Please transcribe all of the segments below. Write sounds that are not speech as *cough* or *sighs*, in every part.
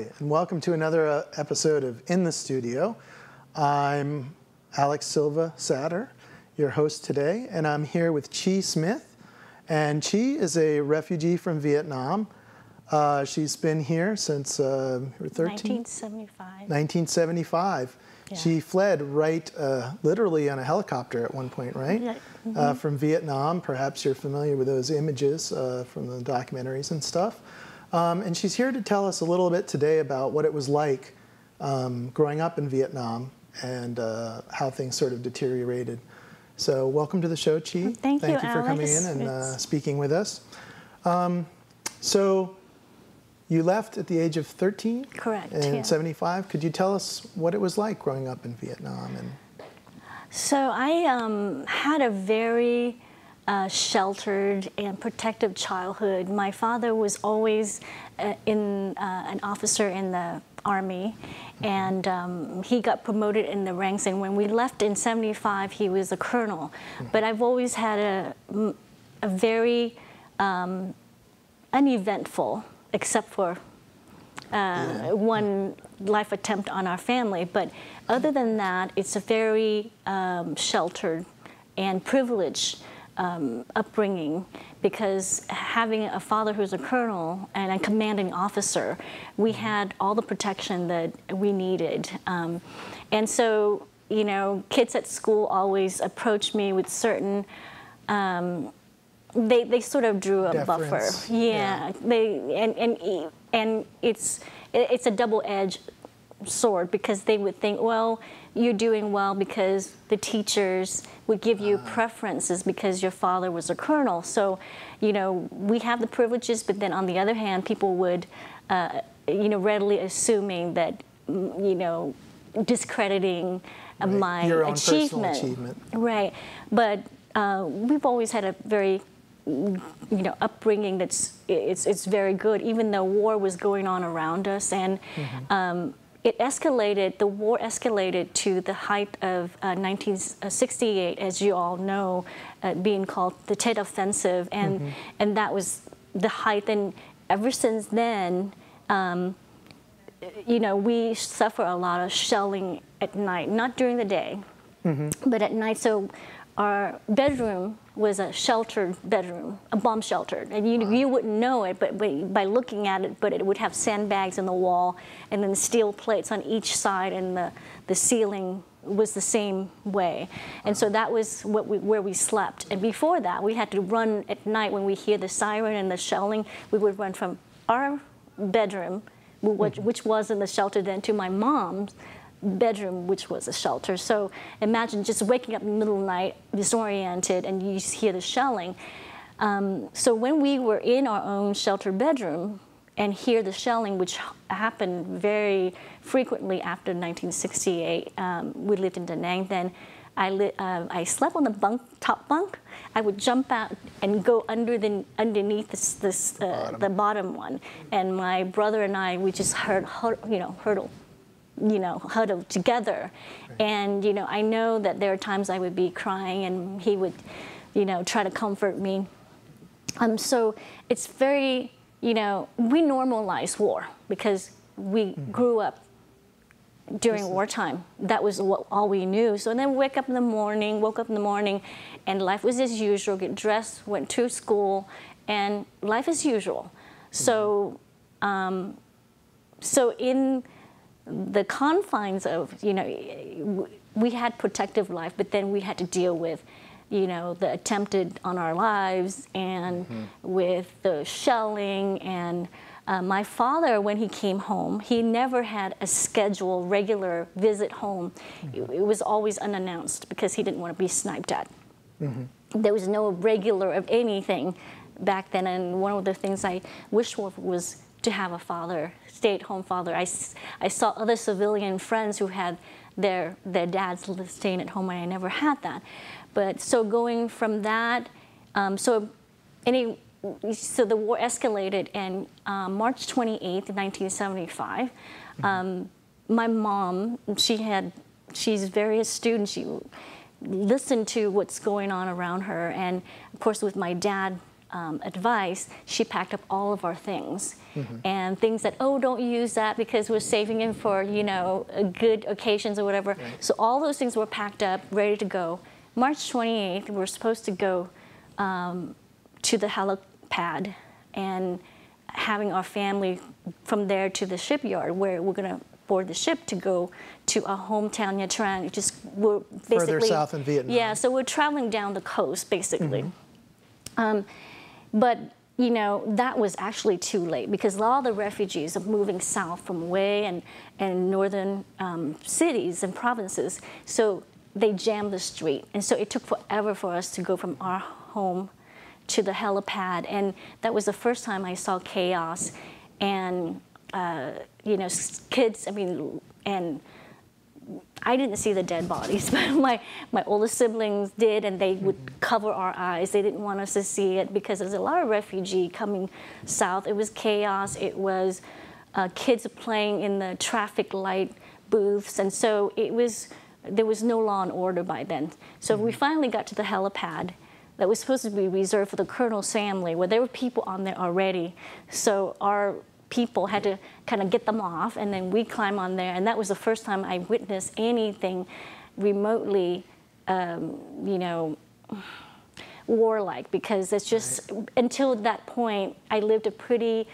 Hi, and welcome to another uh, episode of In the Studio. I'm Alex Silva Sadder, your host today, and I'm here with Chi Smith. And Chi is a refugee from Vietnam. Uh, she's been here since uh, 13? 1975. 1975. Yeah. She fled right, uh, literally on a helicopter at one point, right? Yeah, Uh, from Vietnam. Perhaps you're familiar with those images uh, from the documentaries and stuff. Um, and she's here to tell us a little bit today about what it was like um, growing up in Vietnam and uh, how things sort of deteriorated. So, welcome to the show, Chi. Thank you, for coming in and uh, speaking with us. Um, so, you left at the age of 13? Correct, In yeah. 75. Could you tell us what it was like growing up in Vietnam? And So I um, had a very uh, sheltered and protective childhood. My father was always uh, in uh, an officer in the army, and um, he got promoted in the ranks. And when we left in '75, he was a colonel. But I've always had a, a very um, uneventful, except for uh, one life attempt on our family. But other than that, it's a very um, sheltered and privileged um, upbringing because having a father who's a colonel and a commanding officer, we had all the protection that we needed. Um, and so, you know, kids at school always approached me with certain um, they, they sort of drew a buffer. Yeah, yeah. they and and and it's it's a double-edged sword because they would think, well, you're doing well because the teachers would give you preferences because your father was a colonel. So, you know, we have the privileges, but then on the other hand, people would, uh, you know, readily assuming that, mm, you know, discrediting Right. my Your own achievement. achievement. Right, but uh, we've always had a very, you know, upbringing that's it's it's very good. Even though war was going on around us, and Mm-hmm. um, it escalated. The war escalated to the height of uh, 1968, as you all know, uh, being called the Tet Offensive, and Mm-hmm. and that was the height. And ever since then. Um, you know, we suffer a lot of shelling at night, not during the day, but at night. So our bedroom was a sheltered bedroom, a bomb shelter. And you, you wouldn't know it but, but by looking at it, but it would have sandbags in the wall and then steel plates on each side and the, the ceiling was the same way. And so uh-huh. that was what we, where we slept. And before that, we had to run at night when we hear the siren and the shelling, we would run from our bedroom, which, mm-hmm. which was in the shelter then, to my mom's bedroom, which was a shelter. So imagine just waking up in the middle of the night, disoriented, and you just hear the shelling. Um, so when we were in our own shelter bedroom and hear the shelling, which happened very frequently after 1968, um, we lived in Da Nang then. I, li- uh, I slept on the bunk, top bunk. I would jump out and go under the underneath this, this uh, the bottom one, and my brother and I we just hurt, you know, hurdle you know, huddled together. And, you know, I know that there are times I would be crying and he would, you know, try to comfort me. Um, so it's very, you know, we normalize war because we grew up during wartime. That was what, all we knew. So then wake up in the morning, woke up in the morning, and life was as usual. Get dressed, went to school, and life as usual. So, um, so in the confines of, you know, we had protective life, but then we had to deal with, you know, the attempted on our lives and mm-hmm. with the shelling and. Uh, my father, when he came home, he never had a scheduled, regular visit home. It, it was always unannounced because he didn't want to be sniped at. Mm-hmm. There was no regular of anything back then, and one of the things I wished for was to have a father, stay-at-home father. I, I saw other civilian friends who had their their dads staying at home, and I never had that. But so going from that, um, so any so the war escalated, and um, March 28th, 1975, um, my mom, she had, she's very astute, and she listened to what's going on around her, and of course with my dad um, advice, she packed up all of our things and things that oh don't use that because we're saving it for you know good occasions or whatever. So all those things were packed up, ready to go. March 28th, we're supposed to go um, to the helipad and having our family from there to the shipyard where we're going to board the ship to go to our hometown Nha Trang. Just we're basically Further south in Vietnam. Yeah, so we're traveling down the coast basically. Um, but you know that was actually too late because a lot of the refugees are moving south from way and and northern um, cities and provinces. So they jammed the street, and so it took forever for us to go from our home to the helipad, and that was the first time I saw chaos, and uh, you know kids. I mean, and I didn't see the dead bodies, *laughs* but my, my older siblings did, and they would cover our eyes. They didn't want us to see it because there's a lot of refugee coming south. It was chaos. It was uh, kids playing in the traffic light booths, and so it was there was no law and order by then. So we finally got to the helipad that was supposed to be reserved for the colonel's family, where there were people on there already. So our people had to kind of get them off, and then we climb on there. And that was the first time I witnessed anything remotely, um, you know, warlike, because it's just until that point, I lived a pretty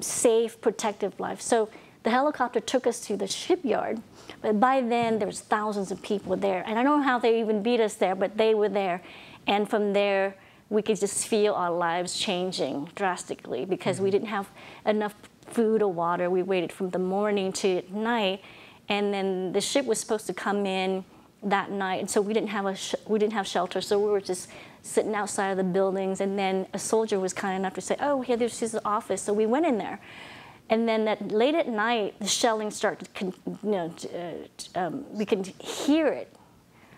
safe, protective life. So the helicopter took us to the shipyard, but by then there was thousands of people there, and I don't know how they even beat us there, but they were there, and from there we could just feel our lives changing drastically because we didn't have enough food or water. We waited from the morning to night, and then the ship was supposed to come in that night, and so we didn't have a sh- we didn't have shelter, so we were just sitting outside of the buildings. And then a soldier was kind enough to say, "Oh, here, this is the office," so we went in there. And then that late at night, the shelling started, con- you know, uh, um, we could hear it,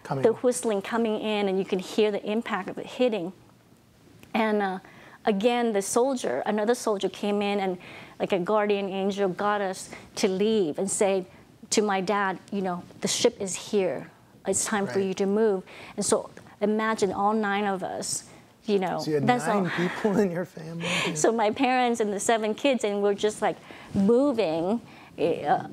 Coming. the whistling coming in, and you can hear the impact of it hitting. And uh, again, the soldier, another soldier came in and, like a guardian angel, got us to leave and say to my dad, you know, the ship is here. It's time for you to move. And so imagine all nine of us, you know, so you that's nine all. people in your family. *laughs* So my parents and the seven kids, and we're just like moving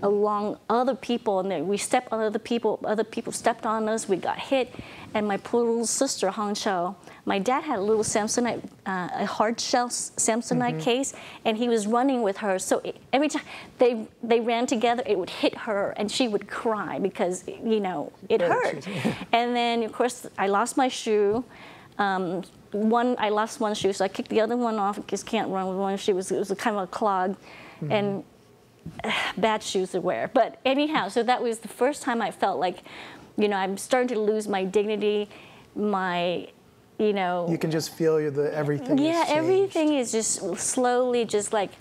along other people, and then we stepped on other people. Other people stepped on us. We got hit, and my poor little sister Hong Cho. My dad had a little Samsonite, uh, a hard shell Samsonite case, and he was running with her. So it, every time they they ran together, it would hit her, and she would cry because you know it Right, hurt. *laughs* and then of course I lost my shoe. Um, one I lost one shoe, so I kicked the other one off because can't run with one shoe. It was, it was a kind of a clog, and uh, *sighs* bad shoes to wear. But anyhow, so that was the first time I felt like, you know, I'm starting to lose my dignity, my, you know, You can just feel the everything. yeah, everything is just slowly just like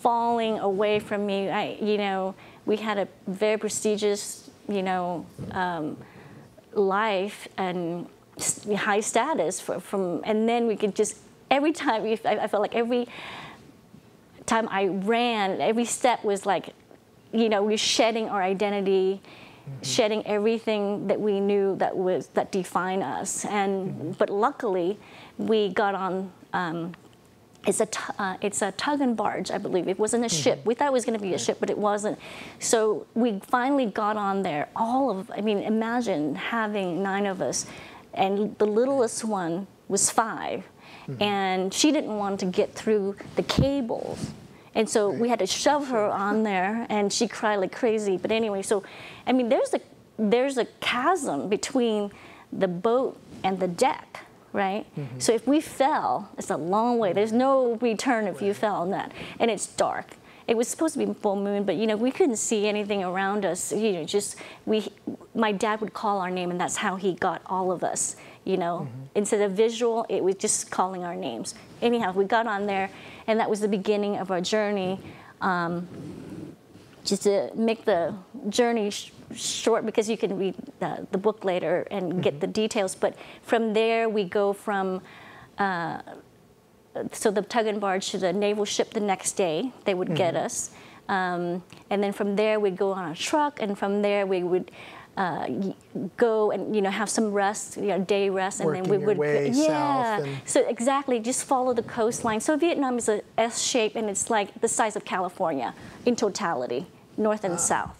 falling away from me. I, you know, we had a very prestigious, you know, um, life and high status for, from, and then we could just every time we, I, I felt like every time I ran, every step was like, you know, we're shedding our identity, shedding everything that we knew that was that defined us. And but luckily, we got on. Um, it's a t- uh, it's a tug and barge, I believe. It wasn't a ship. We thought it was going to be a ship, but it wasn't. So we finally got on there. All of, I mean, imagine having nine of us, and the littlest one was 5 and she didn't want to get through the cables. And so we had to shove her on there, and she cried like crazy. But anyway, so I mean, there's a there's a chasm between the boat and the deck, right? Mm-hmm. So if we fell, it's a long way. There's no return if you fell on that, and it's dark. It was supposed to be full moon, but you know we couldn't see anything around us. You know, just we. My dad would call our name, and that's how he got all of us. You know, instead of visual, it was just calling our names. Anyhow, we got on there, and that was the beginning of our journey. Um, just to make the journey sh- short because you can read the, the book later and get the details. But from there, we go from uh, so the tug and barge to the naval ship the next day. They would get us, um, and then from there we'd go on a truck, and from there we would uh, go and you know have some rest, you know, day rest, and then we would way yeah. and- So exactly, just follow the coastline. So Vietnam is a S shape, and it's like the size of California in totality, north Ah. and south,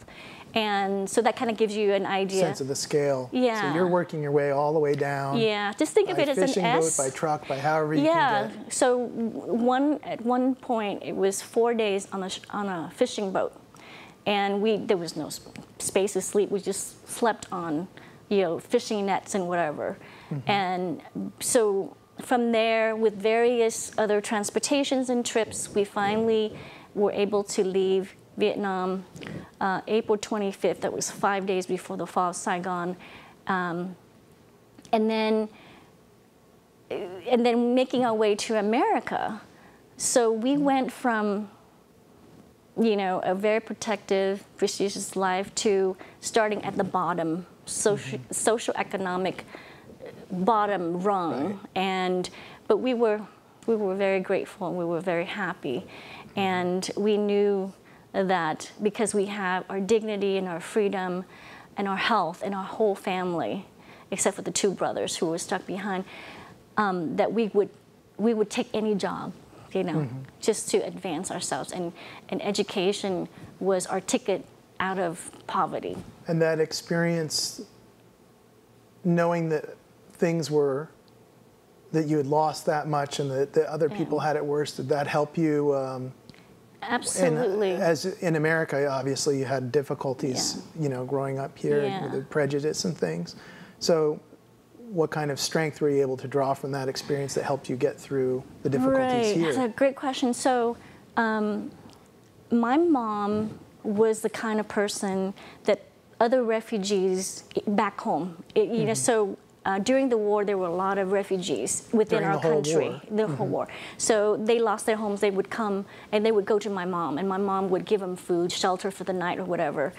and so that kind of gives you an idea. sense of the scale. Yeah. So you're working your way all the way down. yeah, just think of it as an fishing S. boat, by truck, by however you yeah. can get. So one at one point it was four days on a sh- on a fishing boat, and we there was no space to sleep. We just slept on, you know, fishing nets and whatever, Mm-hmm. and so from there with various other transportations and trips, we finally were able to leave Vietnam uh, April 25th. That was five days before the fall of Saigon, um, and then and then making our way to America. So we went from, you know, a very protective, prestigious life to starting at the bottom, social, mm-hmm. social economic uh, bottom rung. And but we were we were very grateful and we were very happy, mm-hmm. and we knew that because we have our dignity and our freedom, and our health and our whole family, except for the two brothers who were stuck behind um, that we would we would take any job, you know, just to advance ourselves. And, and education was our ticket out of poverty. And that experience, knowing that things were, that you had lost that much and that, that other people had it worse, did that help you? Um, and Absolutely. as in America, obviously, you had difficulties, you know, growing up here Yeah. with the prejudice and things. So, what kind of strength were you able to draw from that experience that helped you get through the difficulties right. here? That's a great question. So, um, my mom was the kind of person that other refugees back home, it, you know, so. Uh, during the war, there were a lot of refugees within During our the country, war. the whole war. So they lost their homes. They would come and they would go to my mom, and my mom would give them food, shelter for the night, or whatever,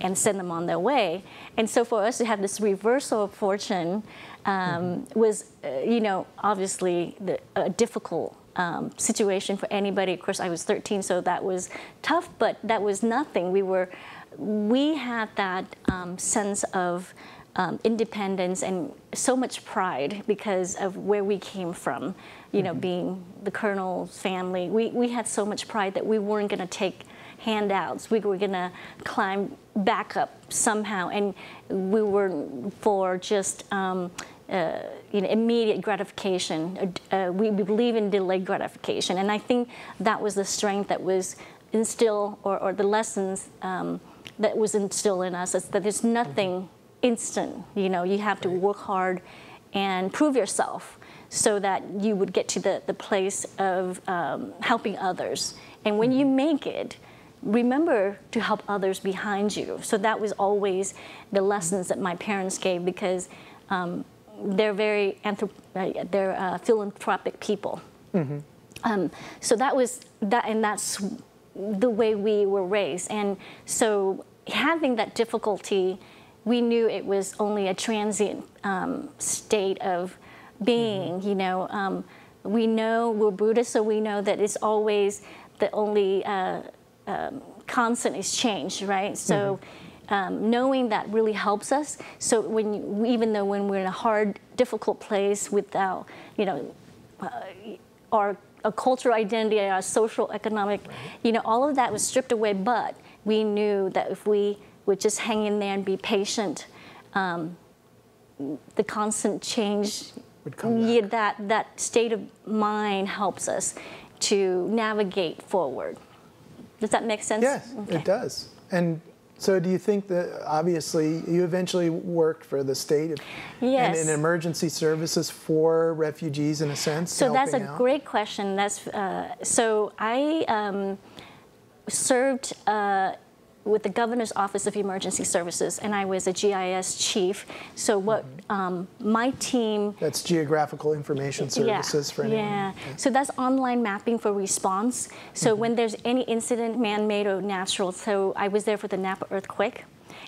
and send them on their way. And so for us to have this reversal of fortune um, was, uh, you know, obviously the, a difficult um, situation for anybody. Of course, I was 13, so that was tough, but that was nothing. We were, we had that um, sense of um, independence and so much pride because of where we came from. You know, being the colonel's family, we, we had so much pride that we weren't going to take handouts. We were going to climb back up somehow, and we were for just um, uh, you know immediate gratification. Uh, we, we believe in delayed gratification, and I think that was the strength that was instilled, or, or the lessons um, that was instilled in us. Is that there's nothing instant. You know, you have to work hard and prove yourself so that you would get to the, the place of um, helping others. And when you make it, remember to help others behind you. So that was always the lessons that my parents gave because um, they're very anthrop- uh, they're uh, philanthropic people. Um, so that was that, and that's the way we were raised. And so having that difficulty, we knew it was only a transient um, state of being. You know, um, we know we're Buddhists, so we know that it's always the only uh, um, constant is change, right? So. Um, knowing that really helps us. So when you, even though when we're in a hard, difficult place without, you know, uh, our, our cultural identity, our social, economic, you know, all of that was stripped away. But we knew that if we would just hang in there and be patient, um, the constant change, Would come yeah, that that state of mind helps us to navigate forward. Does that make sense? Yes, Okay. it does. And so, do you think that obviously you eventually worked for the state of, Yes. and in emergency services for refugees in a sense? So that's a out? great question. That's uh, so I um, served uh, with the governor's office of emergency services, and I was a GIS chief. So what Mm-hmm. um, my team That's geographical information services yeah, for anyone. Yeah. So that's online mapping for response. So when there's any incident, man-made or natural, so I was there for the Napa earthquake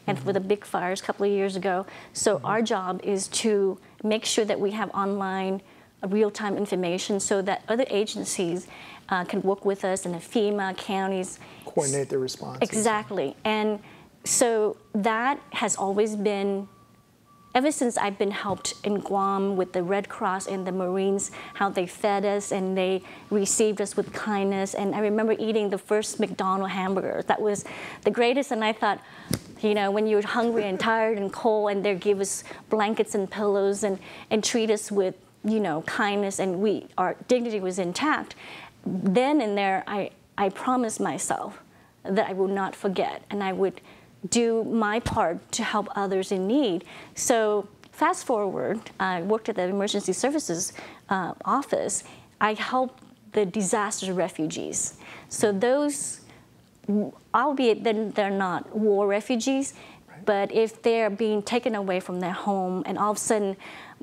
and for the big fires a couple of years ago. So our job is to make sure that we have online real-time information so that other agencies uh, can work with us and the FEMA, counties, Coordinate the response. Exactly. And so that has always been ever since I've been helped in Guam with the Red Cross and the Marines, how they fed us and they received us with kindness. And I remember eating the first McDonald hamburger. That was the greatest. And I thought, you know, when you're hungry and tired and cold, and they give us blankets and pillows and, and treat us with, you know, kindness, and we our dignity was intact. Then and there, I, I promised myself that I would not forget, and I would do my part to help others in need. So fast forward, I worked at the emergency services uh, office. I helped the disaster refugees. So those, albeit they're not war refugees, but if they're being taken away from their home and all of a sudden,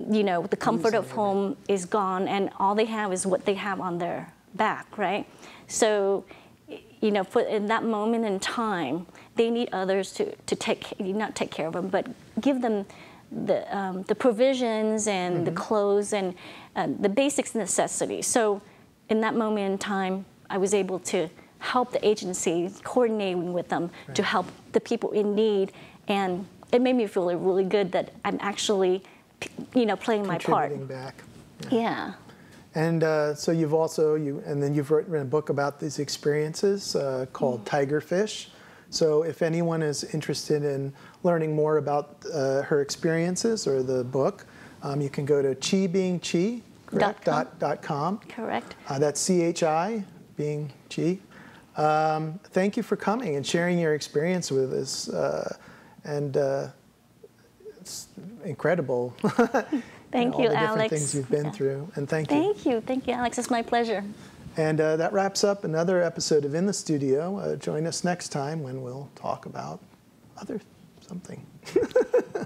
you know, the comfort of home is gone and all they have is what they have on their back, right? So, you know, for in that moment in time, they need others to, to take, not take care of them, but give them the, um, the provisions and mm-hmm. the clothes and uh, the basic necessities. So in that moment in time, I was able to help the agency, coordinating with them right. to help the people in need. And it made me feel really good that I'm actually, you know, playing my part. back. Yeah. yeah. And uh, so you've also you and then you've written a book about these experiences uh, called mm. Tigerfish. So if anyone is interested in learning more about uh, her experiences or the book, um, you can go to chi being chi, correct? Dot, dot com. Correct. Uh, that's C H I being chi. Um, thank you for coming and sharing your experience with us. And uh, it's incredible. *laughs* thank you, you all the Alex. different things you've been through. And thank you. Thank you. Thank you, Alex. It's my pleasure. And uh, that wraps up another episode of In the Studio. Uh, join us next time when we'll talk about other something. *laughs*